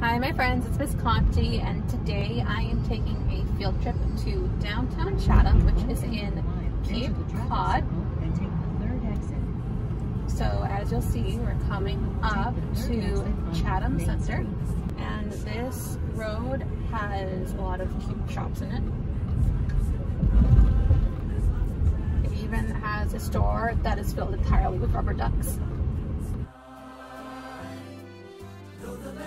Hi my friends, it's Miss Conte and today I am taking a field trip to downtown Chatham which is in Cape Cod. So as you'll see we're coming up to Chatham Center and this road has a lot of cute shops in it. It even has a store that is filled entirely with rubber ducks.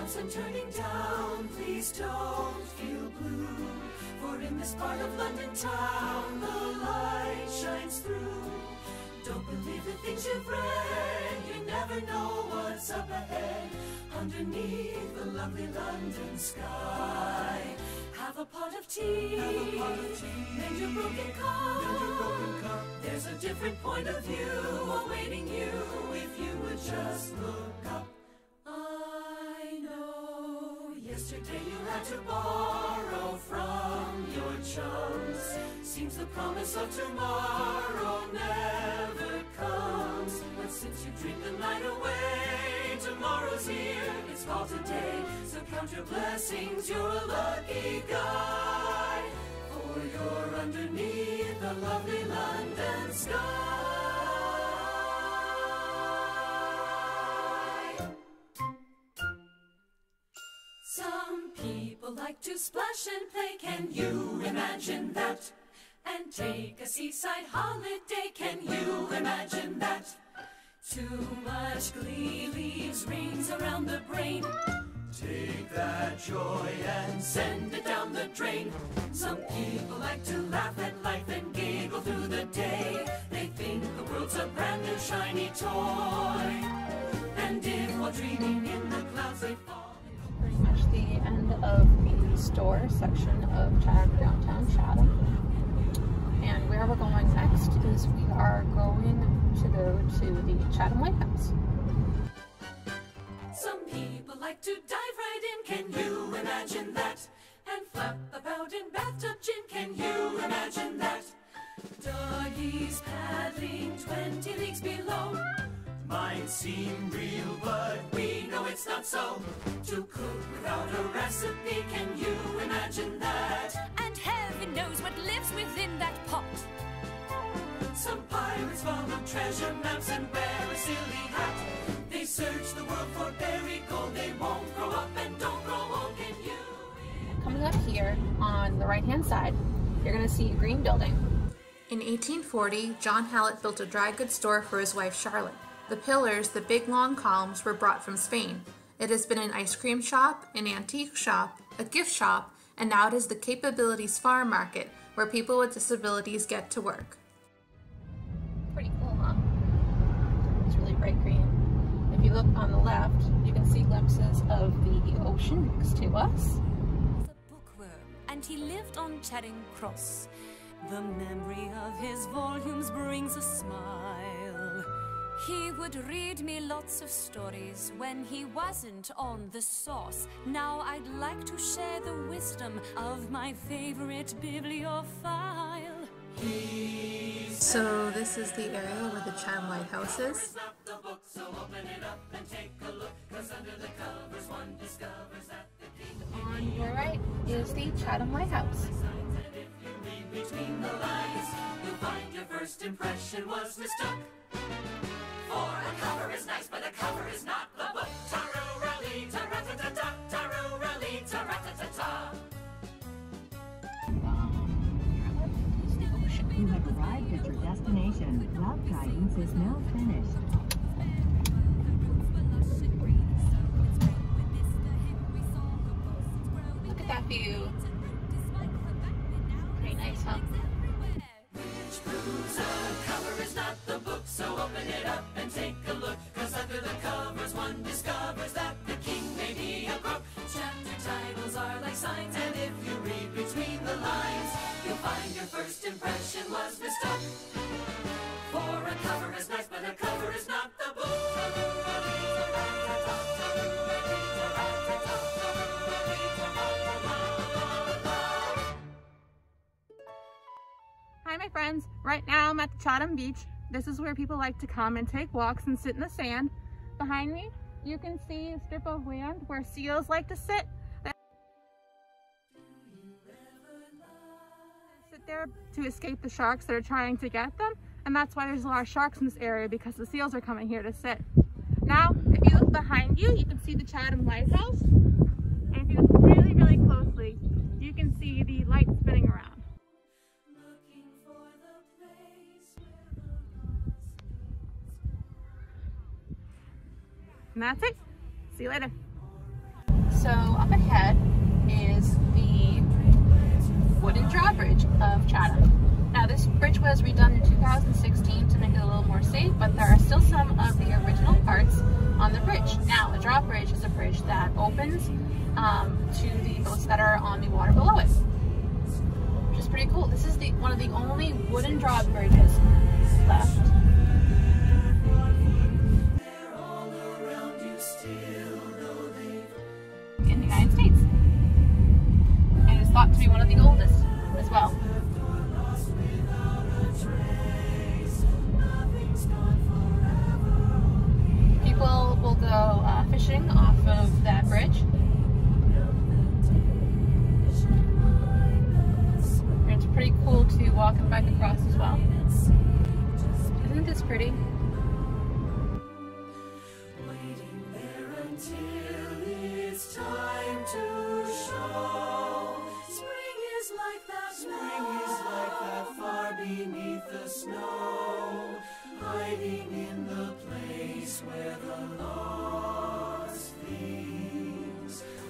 Are turning down, please don't feel blue. For in this part of London town, the light shines through. Don't believe the things you've read, you never know what's up ahead. Underneath the lovely London sky. Have a pot of tea, Have a pot of tea. Mend your broken cup. Mend your broken cup. There's a different point of view awaiting you if you would just look up. Yesterday you had to borrow from your chums. Seems the promise of tomorrow never comes. But since you dreamed the night away, tomorrow's here, it's called today. So count your blessings, you're a lucky guy. For you're underneath the lovely London sky. And play. Can you imagine that? And take a seaside holiday. Can you imagine that? Too much glee leaves rings around the brain. Take that joy and send it down the drain. Some people like to laugh at life and giggle through the day. They think the world's a brand new shiny toy. And if while dreaming end of the store section of Chatham, downtown Chatham. And where we're going next is we are going to go to the Chatham Lighthouse. Some people like to dive right in, can you imagine that? And flap about in bathtub gin, can you imagine that? Doggies paddling 20 leagues below might seem real, but it's not so. To cook without a recipe, can you imagine that? And heaven knows what lives within that pot. Some pirates follow treasure maps and wear a silly hat. They search the world for buried gold. They won't grow up and don't grow old. Can you? Coming up here on the right hand side, you're going to see a green building. In 1840, John Hallett built a dry goods store for his wife Charlotte. The pillars, the big long columns, were brought from Spain. It has been an ice cream shop, an antique shop, a gift shop, and now it is the Capabilities Farm Market, where people with disabilities get to work. Pretty cool, huh? It's really bright green. If you look on the left, you can see glimpses of the ocean next to us. The bookworm, and he lived on Charing Cross. The memory of his volumes brings a smile. He would read me lots of stories when he wasn't on the sauce. Now I'd like to share the wisdom of my favorite bibliophile. So this is the area where the Chatham Lighthouse is. On your right is the Chatham Lighthouse. Between the lines, you'll find your first impression was mistook. For a cover is nice, but a cover is not the book. Taru-rally, ta-ra-ta-ta-ta, taru-rally, ta-ra-ta-ta-ta. You have arrived at your destination. Route guidance is now finished. Open it up and take a look. Cause under the covers one discovers that the king may be a crook. Chapter titles are like signs, and if you read between the lines, you'll find your first impression was mistook. For a cover is nice, but a cover is not the book. Hi my friends, right now I'm at the Chatham Beach. This is where people like to come and take walks and sit in the sand. Behind me you can see a strip of land where seals like to sit. Sit there to escape the sharks that are trying to get them. And that's why there's a lot of sharks in this area because the seals are coming here to sit. Now, if you look behind you, you can see the Chatham Lighthouse. And if you look really, really closely, you can see the light spinning around. And that's it. See you later. So up ahead is the wooden drawbridge of Chatham. Now this bridge was redone in 2016 to make it a little more safe, but there are still some of the original parts on the bridge. Now a drawbridge is a bridge that opens um, to the boats that are on the water below it, which is pretty cool. This is the one of the only wooden drawbridges left. Thought to be one of the oldest as well. People will go uh, fishing off of that bridge. And it's pretty cool to walk and bike across as well. Isn't this pretty?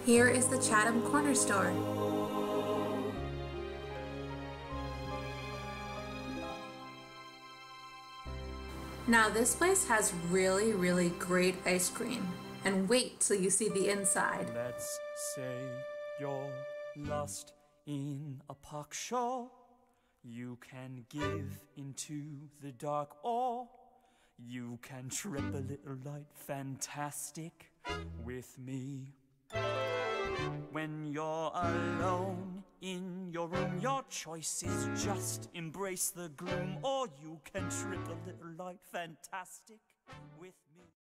Here is the Chatham Corner Store. Now this place has really, really great ice cream. And wait till you see the inside. Let's say you're lost in a park show. You can give into the dark, or you can trip a little light fantastic with me. When you're alone in your room, your choice is just embrace the gloom, or you can trip a little light fantastic with me.